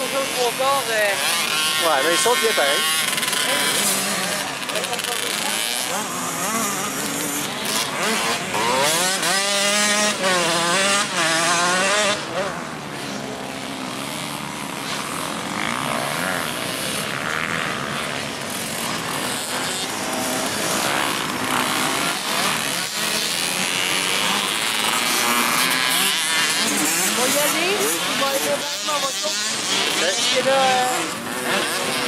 Ouais, mais ils sont bien pareils. On y aller, Zeg je de...